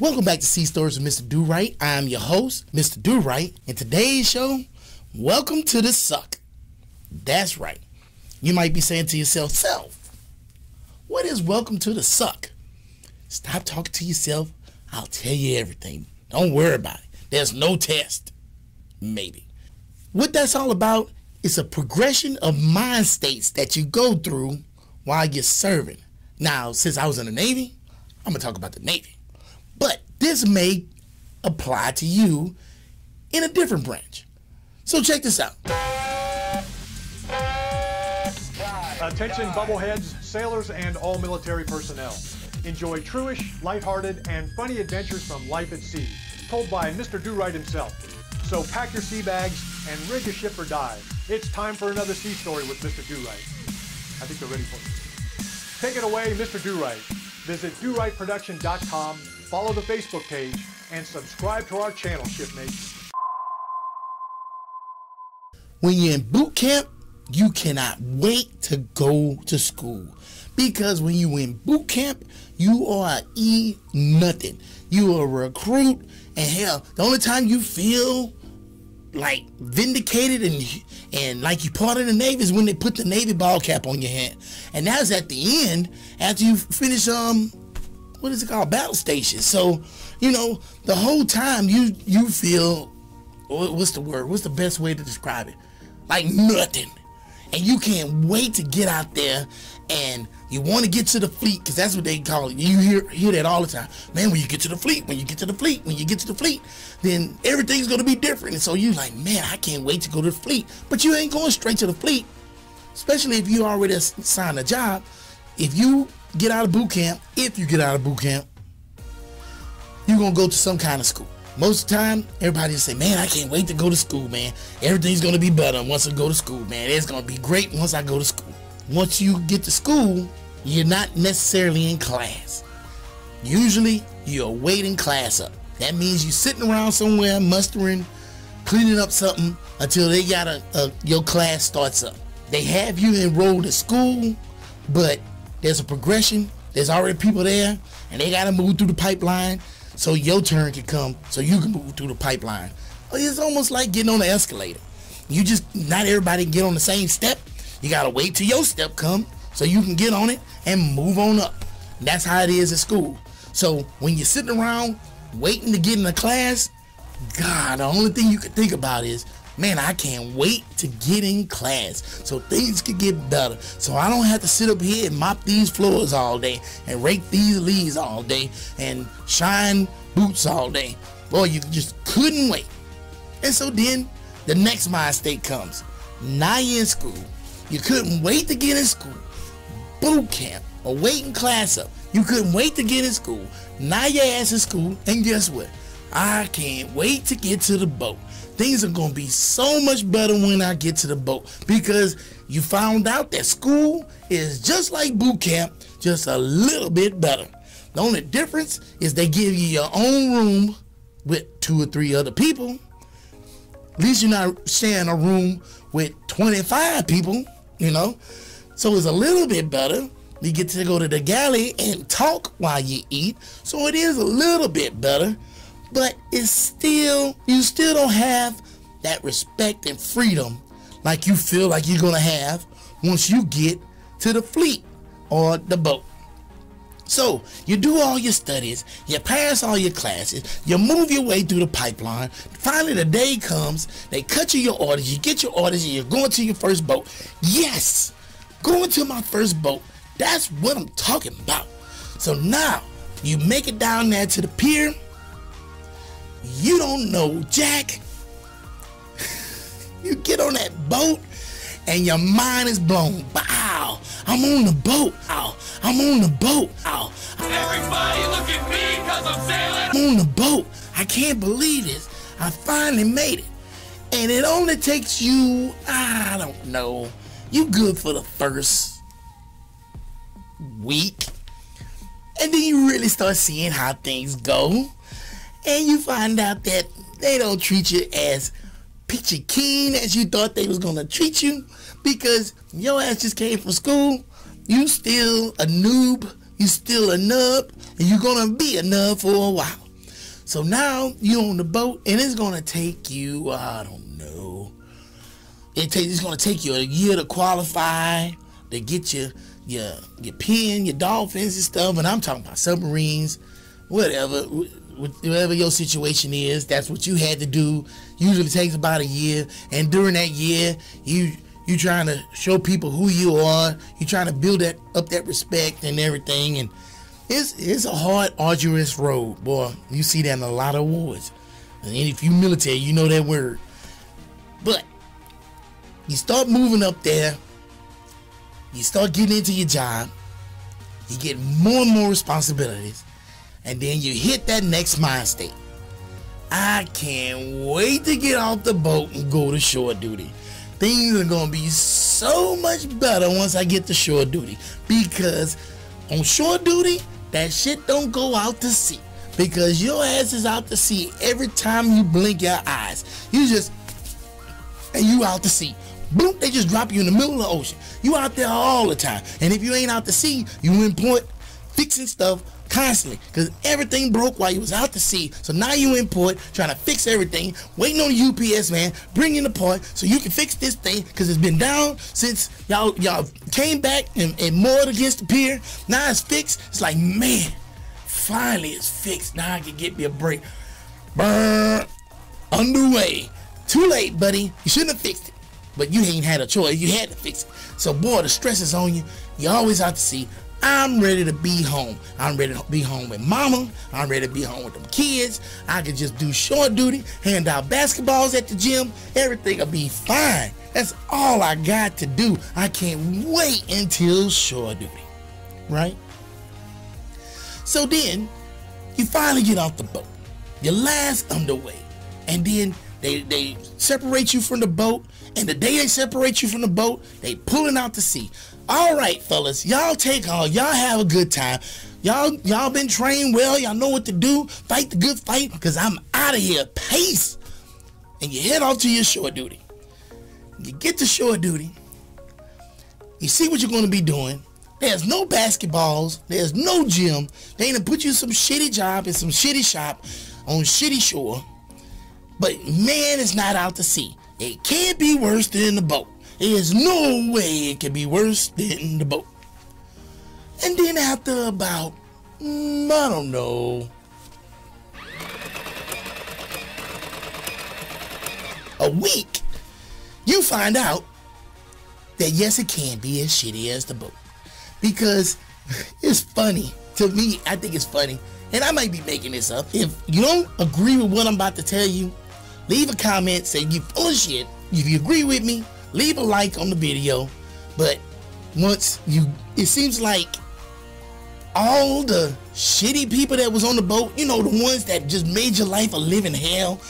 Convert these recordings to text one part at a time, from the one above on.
Welcome back to Sea Stories with Mr. Durite. I'm your host, Mr. Durite. And today's show, welcome to the suck. That's right. You might be saying to yourself, self, what is welcome to the suck? Stop talking to yourself. I'll tell you everything. Don't worry about it. There's no test. Maybe. What that's all about is a progression of mind states that you go through while you're serving. Now, since I was in the Navy, I'm going to talk about the Navy. This may apply to you in a different branch. So check this out. Attention bubbleheads, sailors, and all military personnel. Enjoy truish, lighthearted, and funny adventures from life at sea, told by Mr. Durite himself. So pack your sea bags and rig a ship or dive. It's time for another sea story with Mr. Durite. I think they're ready for you. Take it away, Mr. Durite. Visit DuriteProduction.com, follow the Facebook page, and subscribe to our channel, shipmates. When you're in boot camp, you cannot wait to go to school. Because when you in boot camp, you are E nothing. You are a recruit, and hell, the only time you feel like vindicated and and like you part of the Navy is when they put the Navy ball cap on your head. And that's at the end after you finish um what is it called? Battle station. So, you know, the whole time you you feel what's the word? What's the best way to describe it? Like nothing. And you can't wait to get out there and you want to get to the fleet because that's what they call it. You hear hear that all the time. Man, when you get to the fleet, when you get to the fleet, when you get to the fleet, then everything's gonna be different. And so you're like, man, I can't wait to go to the fleet. But you ain't going straight to the fleet, especially if you already signed a job. If you get out of boot camp, if you get out of boot camp, you're gonna go to some kind of school. Most of the time, everybody say, man, I can't wait to go to school, man. Everything's gonna be better once I go to school, man. It's gonna be great once I go to school. Once you get to school, you're not necessarily in class. Usually, you're waiting class up. That means you're sitting around somewhere mustering, cleaning up something until they got a, a uh, your class starts up. They have you enrolled in school, but there's a progression. There's already people there, and they gotta move through the pipeline so your turn can come so you can move through the pipeline. It's almost like getting on the escalator. You just not everybody get on the same step. You gotta wait till your step come so you can get on it and move on up. That's how it is at school. So when you're sitting around waiting to get in a class, God, the only thing you can think about is, man, I can't wait to get in class so things could get better. So I don't have to sit up here and mop these floors all day and rake these leaves all day and shine boots all day. Boy, you just couldn't wait. And so then the next mind state comes. Now you're in school. You couldn't wait to get in school. Boot camp or waiting class up. You couldn't wait to get in school. Now your ass in school, and guess what? I can't wait to get to the boat. Things are gonna be so much better when I get to the boat because you found out that school is just like boot camp, just a little bit better. The only difference is they give you your own room with two or three other people. At least you're not sharing a room with 25 people, you know. So it's a little bit better. You get to go to the galley and talk while you eat. So it is a little bit better. But it's still, you still don't have that respect and freedom like you feel like you're going to have once you get to the fleet or the boat. So you do all your studies, you pass all your classes, you move your way through the pipeline. Finally, the day comes, they cut you your orders, you get your orders, and you're going to your first boat. Yes, going to my first boat. That's what I'm talking about. So now you make it down there to the pier. You don't know Jack. you get on that boat and your mind is blown. Wow, I'm on the boat. Ow, I'm on the boat. Ow. Everybody look at me cause I'm sailing. I'm on the boat. I can't believe this. I finally made it. And it only takes you, I don't know, you good for the first week. And then you really start seeing how things go. And you find out that they don't treat you as peachy keen as you thought they was gonna treat you because your ass just came from school. You still a noob. You still a nub. And you're gonna be a nub for a while. So now you on the boat, and it's gonna take you, I don't know. It takes it's gonna take you a year to qualify to get your your your pin, your dolphins and stuff. And I'm talking about submarines, whatever, whatever your situation is. That's what you had to do. Usually takes about a year, and during that year, you you trying to show people who you are. You trying to build that up that respect and everything, and it's it's a hard, arduous road, boy. You see that in a lot of awards. And if you military, you know that word. But you start moving up there, you start getting into your job, you get more and more responsibilities, and then you hit that next mind state. I can't wait to get off the boat and go to shore duty. Things are gonna be so much better once I get to shore duty because on shore duty, that shit don't go out to sea because your ass is out to sea every time you blink your eyes. You just and you out to sea. Boom, they just drop you in the middle of the ocean. You out there all the time. And if you ain't out to sea, you in port fixing stuff constantly because everything broke while you was out to sea. So now you in port trying to fix everything, waiting on the UPS man, bringing the part so you can fix this thing because it's been down since y'all y'all came back and, and moored against the pier. Now it's fixed. It's like, man, finally it's fixed. Now I can get me a break. Burn underway. Too late, buddy. You shouldn't have fixed it. But you ain't had a choice. You had to fix it. So boy, the stress is on you. You always out to sea. I'm ready to be home. I'm ready to be home with mama. I'm ready to be home with them kids. I can just do short duty, hand out basketballs at the gym. Everything will be fine. That's all I got to do. I can't wait until short duty. Right? So then, you finally get off the boat. Your last underway. And then they, they separate you from the boat. And the day they separate you from the boat, they pulling out to sea. All right, fellas, y'all take all. Y'all have a good time. Y'all y'all been trained well. Y'all know what to do. Fight the good fight because I'm out of here. Pace. And you head off to your shore duty. You get to shore duty. You see what you're going to be doing. There's no basketballs. There's no gym. They ain't gonna put you some shitty job in some shitty shop on shitty shore. But man, it's not out to sea. It can't be worse than the boat. There's no way it can be worse than the boat. And then after about, mm, I don't know, a week, you find out that yes, it can be as shitty as the boat. Because it's funny. To me, I think it's funny. And I might be making this up. If you don't agree with what I'm about to tell you, leave a comment, say you full of shit. If you agree with me, leave a like on the video. But once you, it seems like all the shitty people that was on the boat, you know, the ones that just made your life a living hell,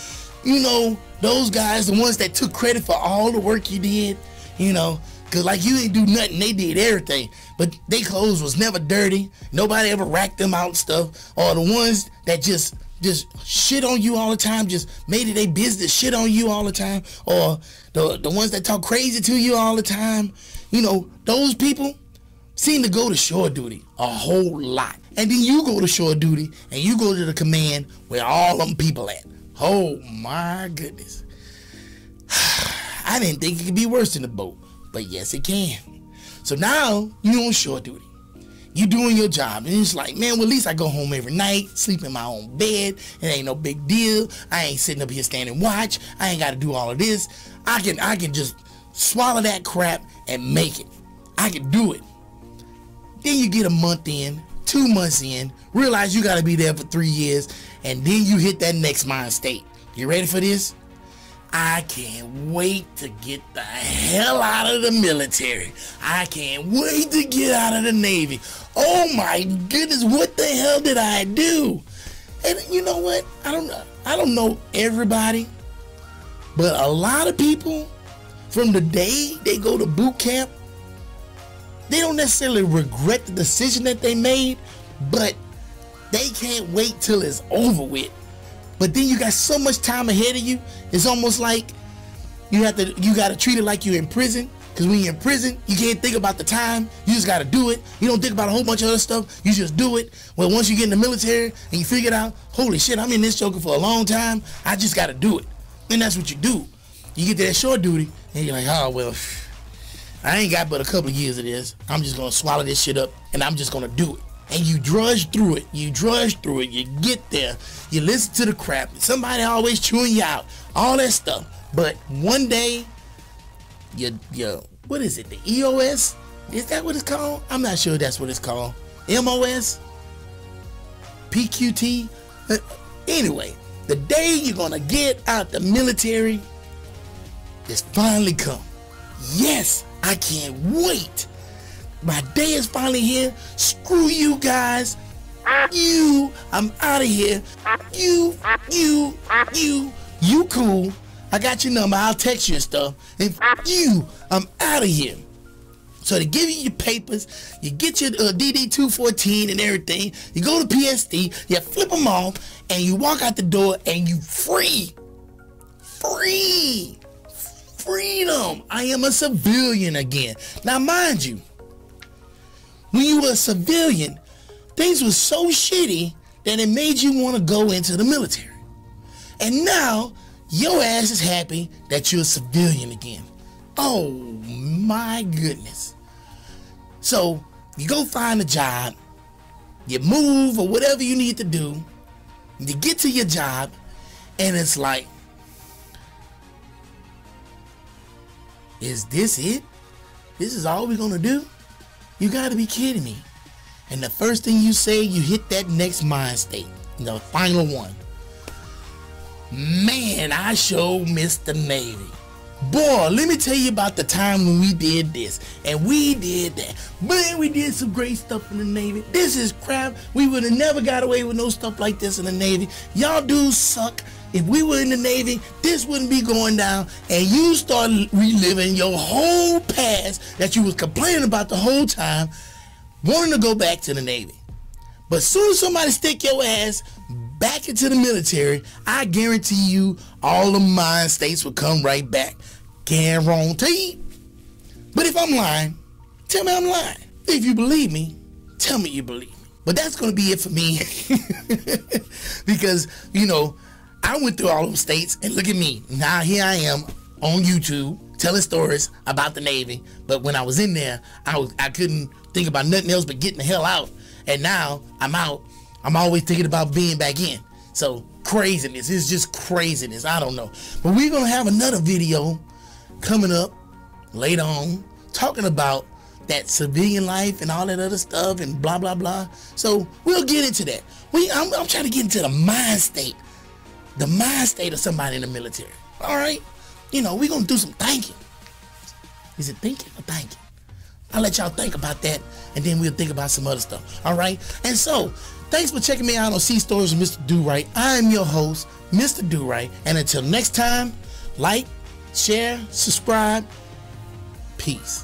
you know, those guys, the ones that took credit for all the work you did, you know, cause like you didn't do nothing, they did everything, but their clothes was never dirty. Nobody ever racked them out and stuff. Or the ones that just just shit on you all the time, just made it a business, shit on you all the time, or the the ones that talk crazy to you all the time, you know, those people seem to go to shore duty a whole lot. And then you go to shore duty and you go to the command where all them people at. Oh my goodness. I didn't think it could be worse than the boat, but yes it can. So now you on shore duty you doing your job. And it's like, man, well, at least I go home every night, sleep in my own bed. It ain't no big deal. I ain't sitting up here standing watch. I ain't got to do all of this. I can, I can just swallow that crap and make it. I can do it. Then you get a month in, two months in, realize you got to be there for three years, and then you hit that next mind state. You ready for this? I can't wait to get the hell out of the military. I can't wait to get out of the Navy. Oh my goodness, what the hell did I do? And you know what? I don't know. I don't know everybody, but a lot of people from the day they go to boot camp, they don't necessarily regret the decision that they made, but they can't wait till it's over with but then you got so much time ahead of you. It's almost like you have to you got to treat it like you're in prison. Because when you're in prison, you can't think about the time. You just got to do it. You don't think about a whole bunch of other stuff. You just do it. Well, once you get in the military and you figure it out, holy shit, I'm in this joker for a long time. I just got to do it. And that's what you do. You get to that short duty and you're like, oh, well, I ain't got but a couple of years of this. I'm just to swallow this shit up and I'm just to do it. And you drudge through it. You drudge through it. You get there. You listen to the crap. Somebody always chewing you out. All that stuff. But one day, your your what is it? The EOS? Is that what it's called? I'm not sure that's what it's called. MOS? PQT? Uh, anyway, the day you're gonna get out the military is finally come. Yes, I can't wait. My day is finally here. Screw you guys. You, I'm out of here. You, you, you, you cool. I got your number. I'll text you and stuff. And you, I'm out of here. So they give you your papers, you get your uh, DD-214 and everything, you go to PSD, you flip them off, and you walk out the door and you free. Free. Freedom. I am a civilian again. Now mind you, when you were a civilian, things were so shitty that it made you want to go into the military. And now your ass is happy that you're a civilian again. Oh my goodness. So you go find a job, you move or whatever you need to do, you get to your job, and it's like, is this it? This is all we're gonna do? You gotta be kidding me. And the first thing you say, you hit that next mind state, the final one. Man, I sure missed the Navy. Boy, let me tell you about the time when we did this and we did that. Man, we did some great stuff in the Navy. This is crap. We would have never got away with no stuff like this in the Navy. Y'all dudes suck. If we were in the Navy, this wouldn't be going down. And you start reliving your whole past that you was complaining about the whole time, wanting to go back to the Navy. But soon as somebody stick your ass back into the military, I guarantee you all the mind states will come right back. Guarantee. But if I'm lying, tell me I'm lying. If you believe me, tell me you believe me. But that's going to be it for me. because, you know, I went through all those states and look at me. Now here I am on YouTube telling stories about the Navy. But when I was in there, I, was, I couldn't think about nothing else but getting the hell out. And now I'm out I'm always thinking about being back in. So craziness. It's just craziness. I don't know. But we're gonna have another video coming up later on talking about that civilian life and all that other stuff and blah blah blah. So we'll get into that. We I'm, I'm trying to get into the mind state, the mind state of somebody in the military. All right, you know we're gonna do some thinking. Is it thinking or thinking? I'll let y'all think about that, and then we'll think about some other stuff. All right, and so Thanks for checking me out on Sea Stories with Mr. Durite. I am your host, Mr. Durite. And until next time, like, share, subscribe. Peace.